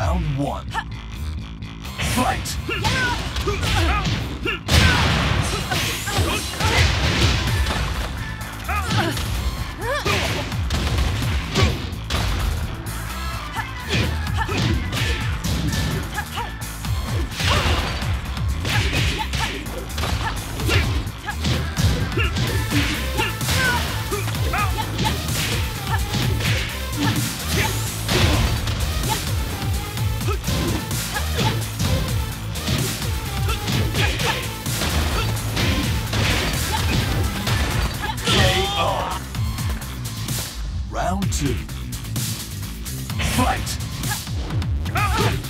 Round one. Fight! Round two. Fight!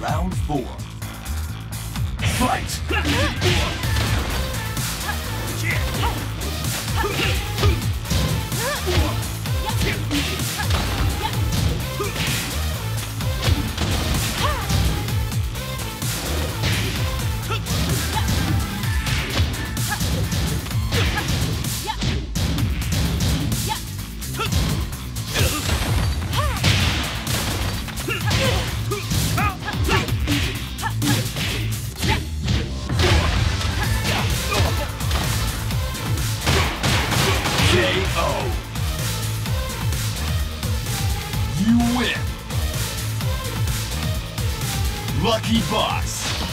Round four. Fight! You win. Lucky Boss.